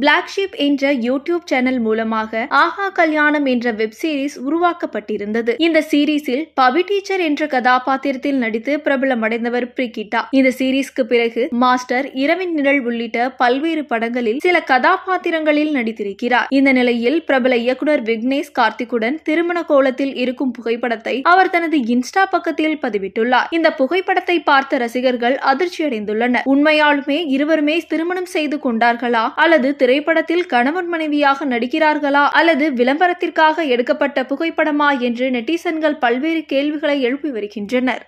Black sheep என்ற YouTube channel மூலமாக ஆஹா கல்யாணம் என்ற வெப் சீரிஸ் உருவாக்கப்பட்டிருந்தது. இந்த சீரிஸில் பவி டீச்சர் என்ற கதாபாத்திரத்தில் நடித்து பிரபலமடைந்தவர் பிரிகிட்டா இந்த சீரிஸ்க்கு பிறகு மாஸ்டர் இரவின் நிழல் உள்ளிட்ட பல்வேறு படங்களில் சில கதாபாத்திரங்களில் நடித்திருக்கிறார். இந்த நிலையில் பிரபல இயக்குனர் விக்னேஷ் கார்த்திக்குடன் திருமண கோலத்தில் இருக்கும் புகைப்படத்தை அவர் தனது இன்ஸ்டா பக்கத்தில் பதிவிட்டுள்ளார். இந்த புகைப்படத்தை பார்த்த ரசிகர்கள் அதிர்ச்சியடைந்துள்ளனர். உண்மையாலுமே இருவருமே திருமணம் செய்து கொண்டார்களா அல்லது திரைப்படத்தில் கணவன் மனைவியாக நடிக்கிறார்களா அல்லது விளம்பரத்திற்காக எடுக்கப்பட்ட புகைப்படமா என்று நெட்டிசன்கள் பல்வேறு கேள்விகளை எழுப்பி வருகின்றனர்.